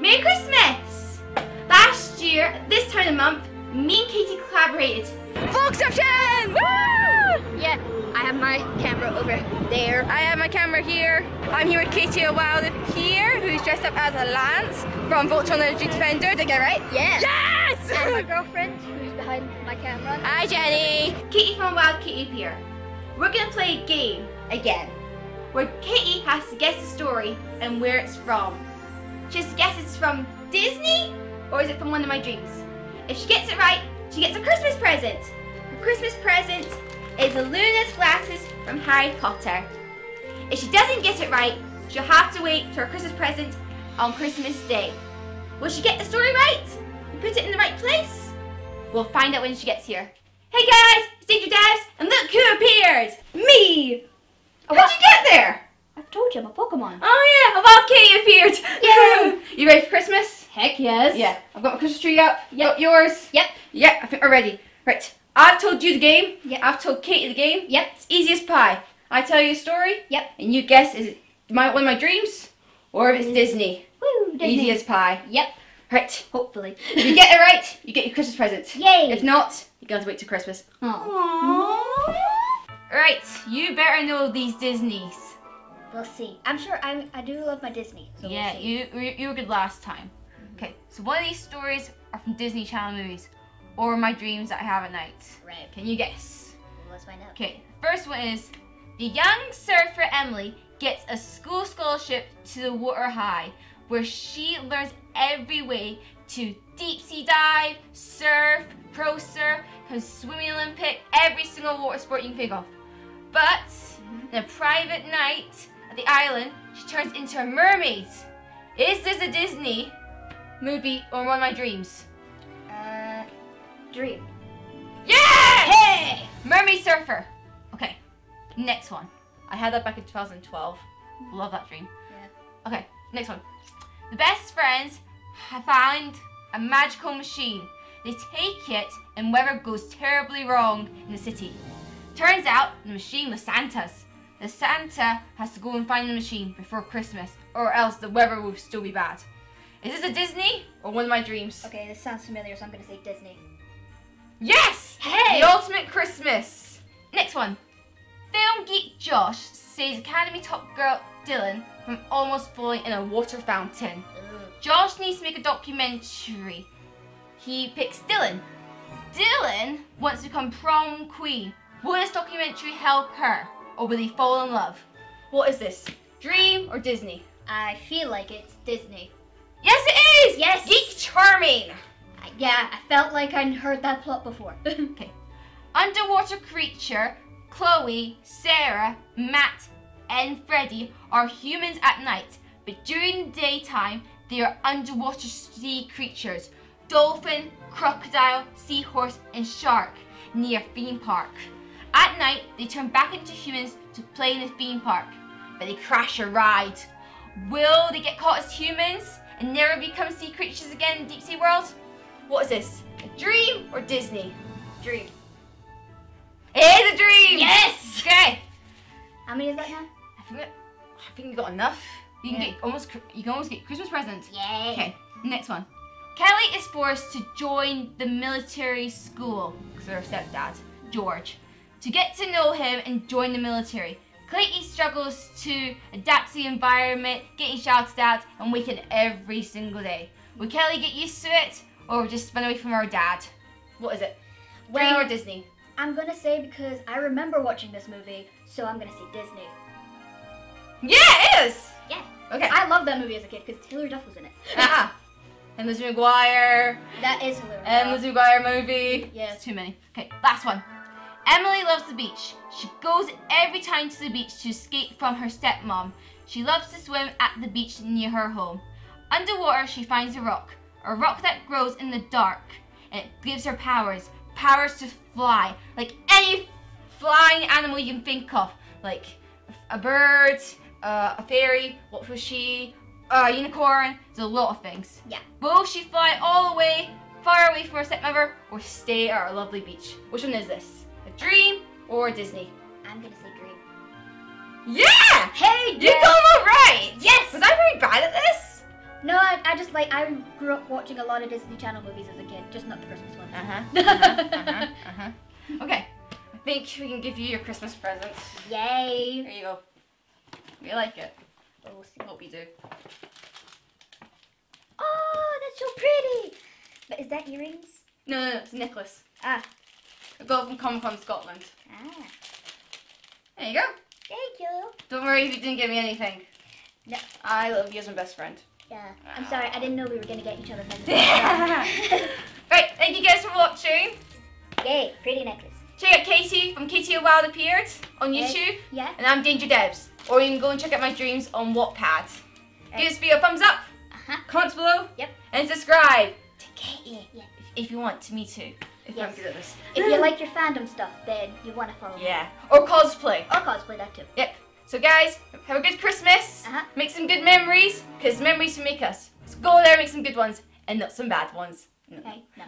Merry Christmas! Last year, this time of the month, me and Katie collaborated. Volkswagen! Woo! Yeah, I have my camera over there. I have my camera here. I'm here with Katie Wilder here, who's dressed up as a Lance from Voltron Legendary Defender. Did I get it right? Yes. Yes! And my girlfriend, who's behind my camera. Hi, Jenny. Katie from Wild Katie here. We're gonna play a game again, where Katie has to guess the story and where it's from. To guess it's from Disney or is it from one of my dreams. If she gets it right, she gets a Christmas present. Her Christmas present is a Luna's glasses from Harry Potter. If she doesn't get it right, she'll have to wait for her Christmas present on Christmas Day. Will she get the story right? And put it in the right place? We'll find out when she gets here. Hey guys, it's Danger Debs, and look who appeared! Me! Oh, How'd you get there? I've told you I'm a Pokemon. Oh yeah, a Katie appeared! Yay! you ready for Christmas? Heck yes. Yeah, I've got my Christmas tree up. Yep. Got yours? Yep. Yeah, I think we're ready. Right, I've told you the game. Yep. I've told Katie the game. Yep. It's easy as pie. I tell you a story. Yep. And you guess is it my one of my dreams or if it's Mm. Disney. Woo, Disney. Easy as pie. Yep. Right. Hopefully. If you get it right, you get your Christmas present. Yay. If not, you gotta wait till Christmas. Aw. Right, you better know these Disneys. We'll see. I'm sure I I do love my Disney. So yeah, we'll you you you were good last time. Mm-hmm. Okay, so one of these stories are from Disney Channel movies, or my dreams that I have at night. Right. Can you guess? Let's find out. Okay, first one is the young surfer Emily gets a school scholarship to the water high, where she learns every way to deep sea dive, surf, pro surf, swimming Olympic, every single water sport you can think of. But mm-hmm. in a private night at the island, she turns into a mermaid. Is this a Disney movie or one of my dreams? Uh, dream. Yes! Hey. Mermaid Surfer. Okay, next one. I had that back in 2012. Love that dream. Yeah. Okay, next one. The best friends have found a magical machine. They take it and weather goes terribly wrong in the city. Turns out the machine was Santa's. The Santa has to go and find the machine before Christmas or else the weather will still be bad. Is this a Disney or one of my dreams? Okay, this sounds familiar, so I'm gonna say Disney. Yes! Hey! The ultimate Christmas. Next one. Film geek Josh saves Academy top girl Dylan from almost falling in a water fountain. Josh needs to make a documentary. He picks Dylan. Dylan wants to become prom queen. Will this documentary help her, or will they fall in love? What is this? Dream or Disney? I feel like it's Disney. Yes, it is. Yes. Geek charming. Yeah, I felt like I'd heard that plot before. Okay. Underwater creature, Chloe, Sarah, Matt, and Freddy are humans at night, but during the daytime, they are underwater sea creatures dolphin, crocodile, seahorse, and shark near theme park. At night, they turn back into humans to play in the theme park, but they crash a ride. Will they get caught as humans and never become sea creatures again in Deep Sea World? What is this? A dream or Disney? dream. It is a dream! Yes! Okay. How many is that now? I think, that, I think you got enough. You can Yeah. get almost you can almost get Christmas presents. Yay. Okay, next one. Kelly is forced to join the military school because of her stepdad, George, to get to know him and join the military. Clayton struggles to adapt to the environment, getting shouted at and waking every single day. Will Kelly get used to it or just run away from her dad? What is it? Dream Well- or Disney? I'm gonna say because I remember watching this movie, so I'm gonna say Disney. Yeah, it is! Yeah. Okay. I loved that movie as a kid because Taylor Duff was in it. Ah. And Lizzie McGuire. That is hilarious. And Lizzie McGuire movie. Yes. It's too many. Okay, last one. Emily loves the beach. She goes every time to the beach to escape from her stepmom. She loves to swim at the beach near her home. Underwater, she finds a rock. A rock that grows in the dark. It gives her powers. Powers to fly. Like any flying animal you can think of. Like a bird, uh, a fairy, what was she? A unicorn. There's a lot of things. Yeah. Will she fly all the way, far away from her stepmother, or stay at our lovely beach? Which one is this? A dream or Disney? I'm gonna say Dream. Yeah! Hey, You got all right! Yes! Was I very bad at this? No, I, I just like I grew up watching a lot of Disney Channel movies as a kid, just not the Christmas ones. Uh-huh. Uh-huh. uh-huh. uh-huh. Okay. I think we can give you your Christmas present. Yay! There you go. You like it? We'll see. Hope you do. Oh, that's so pretty. But is that earrings? No, no, no, it's a necklace. Ah. I got it from Comic Con Scotland. Ah. There you go. Thank you. Don't worry if you didn't give me anything. No. I love you as my best friend. Yeah. I'm sorry. I didn't know we were gonna get each other presents. right, thank you guys for watching. Yay! Pretty necklace. Check out Katie from Katie Wild Appeared on. YouTube. Yeah. And I'm Danger Debs. Or you can go and check out my dreams on Wattpad. Right. Give this video a thumbs up, Uh-huh. comments below, Yep. and subscribe to Katie Yeah. if, if you want to. Me too. If I'm Yes. good at this. If you like your fandom stuff, then you want to follow me. Yeah. Or cosplay. Or cosplay that too. Yep. So guys, have a good Christmas. Uh-huh. Make some good memories, because memories will make us. So go there, and make some good ones, and not some bad ones. Okay. No.